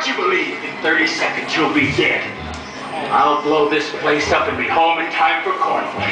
what you believe. In 30 seconds, you'll be dead. I'll blow this place up and be home in time for cornflakes.